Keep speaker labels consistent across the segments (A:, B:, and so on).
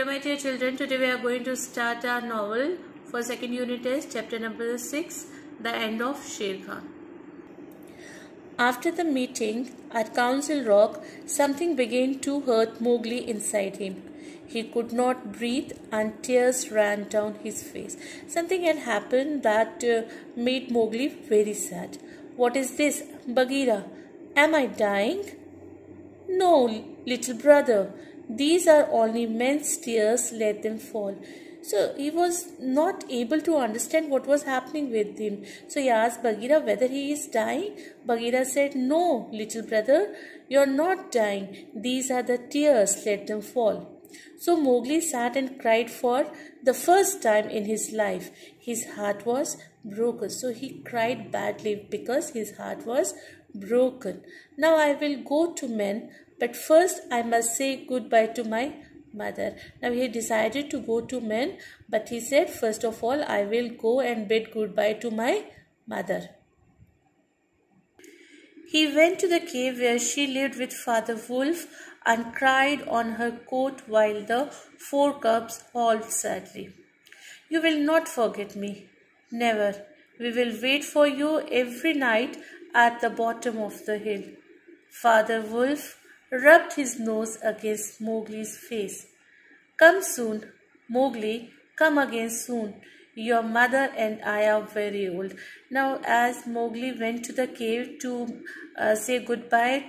A: Hello my dear children, today we are going to start our novel for second unit test, chapter number 6, The End of Sher Khan. After the meeting at Council Rock, something began to hurt Mowgli inside him. He could not breathe and tears ran down his face. Something had happened that uh, made Mowgli very sad. What is this, Bagheera? Am I dying? No, little brother. These are only men's tears, let them fall. So he was not able to understand what was happening with him. So he asked Bagheera whether he is dying. Bagheera said, No, little brother, you're not dying. These are the tears, let them fall. So Mowgli sat and cried for the first time in his life. His heart was broken. So he cried badly because his heart was broken. Now I will go to men but first, I must say goodbye to my mother. Now, he decided to go to men, but he said, first of all, I will go and bid goodbye to my mother. He went to the cave where she lived with Father Wolf and cried on her coat while the four cubs hauled sadly. You will not forget me. Never. We will wait for you every night at the bottom of the hill. Father Wolf rubbed his nose against Mowgli's face. Come soon, Mowgli, come again soon. Your mother and I are very old. Now, as Mowgli went to the cave to uh, say goodbye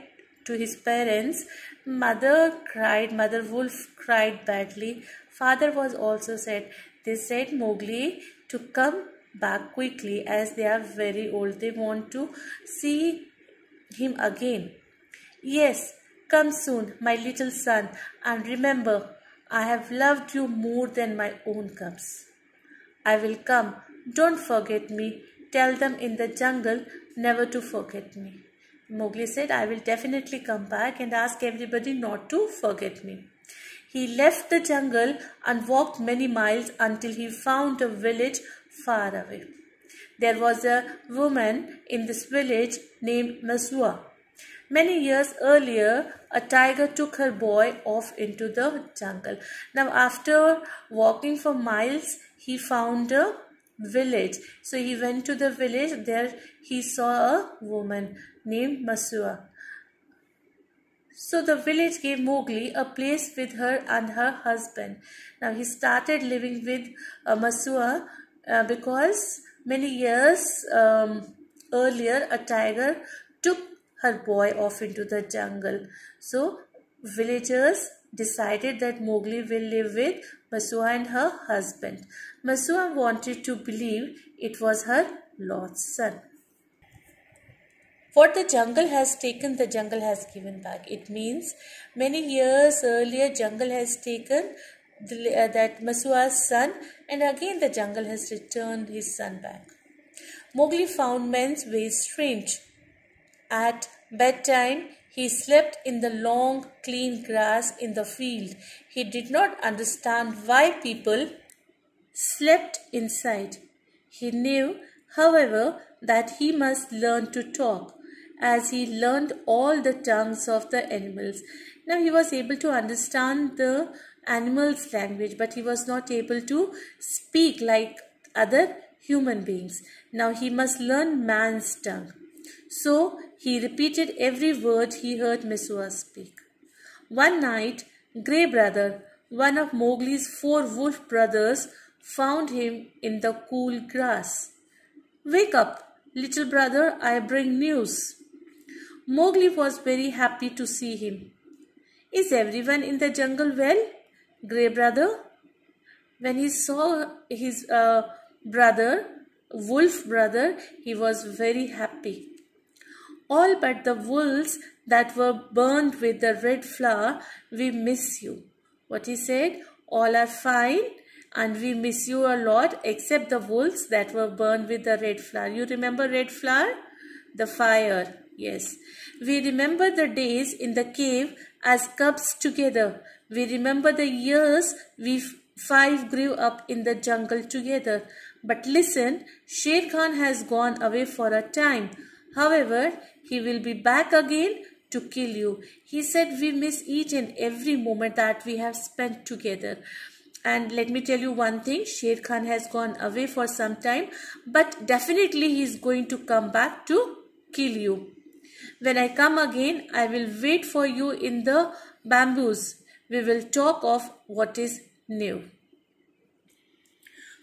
A: to his parents, mother cried, Mother Wolf cried badly. Father was also sad. They said Mowgli to come back quickly as they are very old. They want to see him again. Yes, Come soon, my little son, and remember, I have loved you more than my own cubs. I will come. Don't forget me. Tell them in the jungle never to forget me. Mowgli said, I will definitely come back and ask everybody not to forget me. He left the jungle and walked many miles until he found a village far away. There was a woman in this village named Messua. Many years earlier, a tiger took her boy off into the jungle. Now, after walking for miles, he found a village. So, he went to the village. There, he saw a woman named Masua. So, the village gave Mowgli a place with her and her husband. Now, he started living with uh, Messua uh, because many years um, earlier, a tiger her boy off into the jungle. So villagers decided that Mowgli will live with Masua and her husband. Masua wanted to believe it was her lost son. What the jungle has taken, the jungle has given back. It means many years earlier, jungle has taken the, uh, that Masua's son and again the jungle has returned his son back. Mowgli found men's ways strange. At bedtime, he slept in the long, clean grass in the field. He did not understand why people slept inside. He knew, however, that he must learn to talk, as he learned all the tongues of the animals. Now he was able to understand the animals' language, but he was not able to speak like other human beings. Now he must learn man's tongue. So he repeated every word he heard Messua speak. One night, Grey Brother, one of Mowgli's four wolf brothers, found him in the cool grass. Wake up, little brother, I bring news. Mowgli was very happy to see him. Is everyone in the jungle well? Grey brother. When he saw his uh, brother, wolf brother, he was very happy all but the wolves that were burned with the red flower, we miss you. What he said, all are fine and we miss you a lot except the wolves that were burned with the red flower. You remember red flower? The fire, yes. We remember the days in the cave as cubs together. We remember the years we five grew up in the jungle together. But listen, Sher Khan has gone away for a time. However, he will be back again to kill you. He said, We miss each and every moment that we have spent together. And let me tell you one thing Sher Khan has gone away for some time, but definitely he is going to come back to kill you. When I come again, I will wait for you in the bamboos. We will talk of what is new.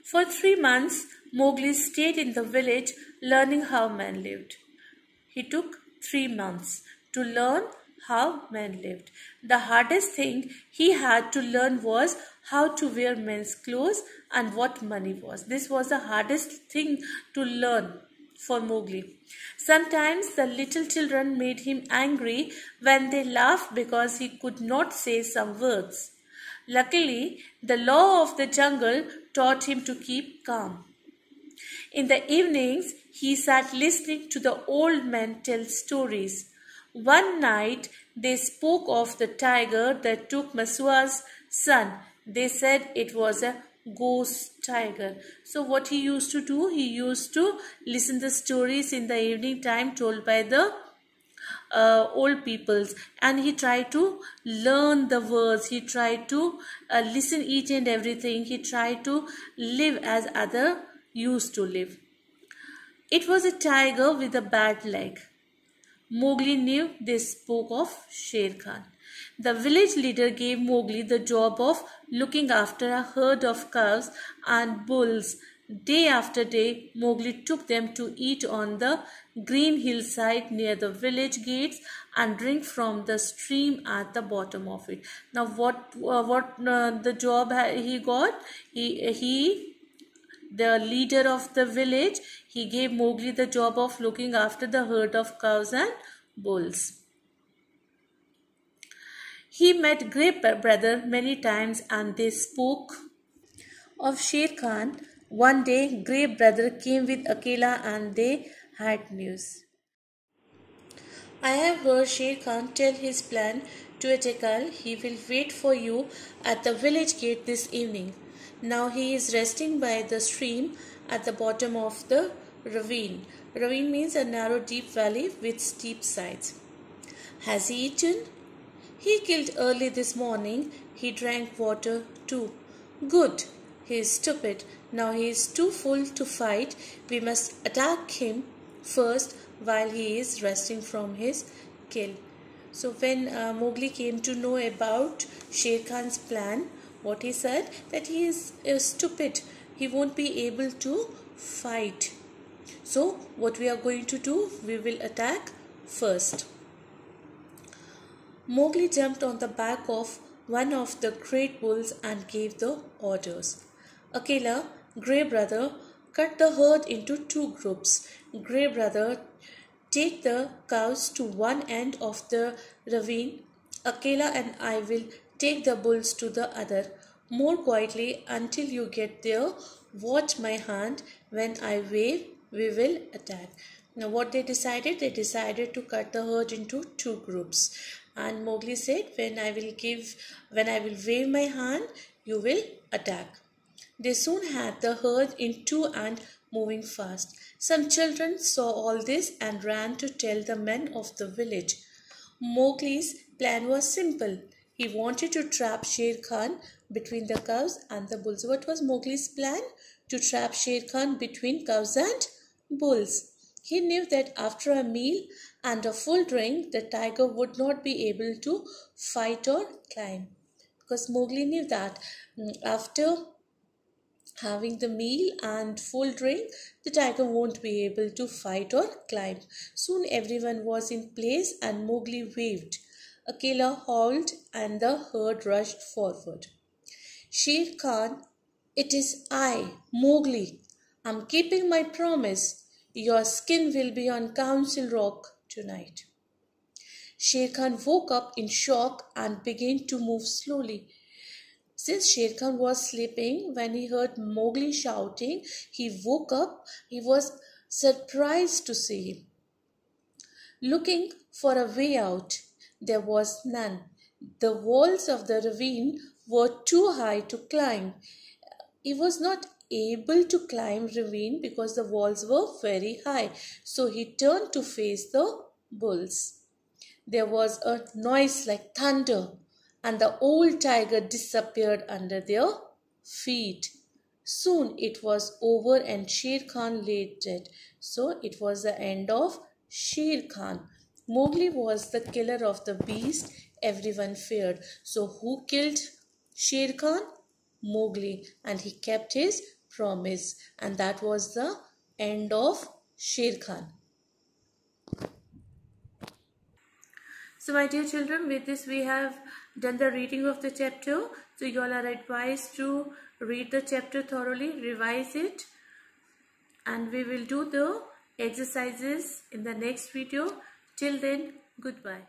A: For three months, Mowgli stayed in the village learning how men lived. He took three months to learn how men lived. The hardest thing he had to learn was how to wear men's clothes and what money was. This was the hardest thing to learn for Mowgli. Sometimes the little children made him angry when they laughed because he could not say some words. Luckily, the law of the jungle taught him to keep calm. In the evenings, he sat listening to the old men tell stories. One night, they spoke of the tiger that took Masua's son. They said it was a ghost tiger. So what he used to do, he used to listen the stories in the evening time told by the uh, old peoples and he tried to learn the words he tried to uh, listen each and everything he tried to live as other used to live it was a tiger with a bad leg mowgli knew they spoke of sher khan the village leader gave mowgli the job of looking after a herd of cows and bulls Day after day, Mowgli took them to eat on the green hillside near the village gates and drink from the stream at the bottom of it. Now, what uh, what uh, the job he got? He he the leader of the village he gave Mowgli the job of looking after the herd of cows and bulls. He met Grey Brother many times and they spoke of Sher Khan one day, Grey Brother came with Akela and they had news. I have heard Sher Khan tell his plan to a jackal. He will wait for you at the village gate this evening. Now he is resting by the stream at the bottom of the ravine. Ravine means a narrow deep valley with steep sides. Has he eaten? He killed early this morning. He drank water too. Good. He is stupid. Now he is too full to fight. We must attack him first while he is resting from his kill. So when uh, Mowgli came to know about Sher Khan's plan, what he said that he is stupid. He won't be able to fight. So what we are going to do, we will attack first. Mowgli jumped on the back of one of the great bulls and gave the orders. Akela, Grey Brother, cut the herd into two groups. Grey Brother, take the cows to one end of the ravine. Akela and I will take the bulls to the other. More quietly until you get there. Watch my hand. When I wave, we will attack. Now what they decided? They decided to cut the herd into two groups. And Mowgli said, when I will give, when I will wave my hand, you will attack. They soon had the herd in two and moving fast. Some children saw all this and ran to tell the men of the village. Mowgli's plan was simple. He wanted to trap Sher Khan between the cows and the bulls. What was Mowgli's plan? To trap Sher Khan between cows and bulls. He knew that after a meal and a full drink, the tiger would not be able to fight or climb. Because Mowgli knew that mm, after having the meal and full drink, the tiger won't be able to fight or climb. Soon everyone was in place and Mowgli waved. Akela hauled and the herd rushed forward. Sher Khan, it is I, Mowgli. I'm keeping my promise. Your skin will be on Council Rock tonight. Sher Khan woke up in shock and began to move slowly. Since Sher Khan was sleeping, when he heard Mowgli shouting, he woke up. He was surprised to see him. Looking for a way out, there was none. The walls of the ravine were too high to climb. He was not able to climb ravine because the walls were very high. So he turned to face the bulls. there was a noise like thunder, and the old tiger disappeared under their feet. Soon it was over and Sher Khan lay dead. So it was the end of Sher Khan. Mowgli was the killer of the beast everyone feared. So who killed Shere Khan? Mowgli. And he kept his promise. And that was the end of Shere Khan. So my dear children, with this we have done the reading of the chapter. So you all are advised to read the chapter thoroughly, revise it and we will do the exercises in the next video. Till then, goodbye.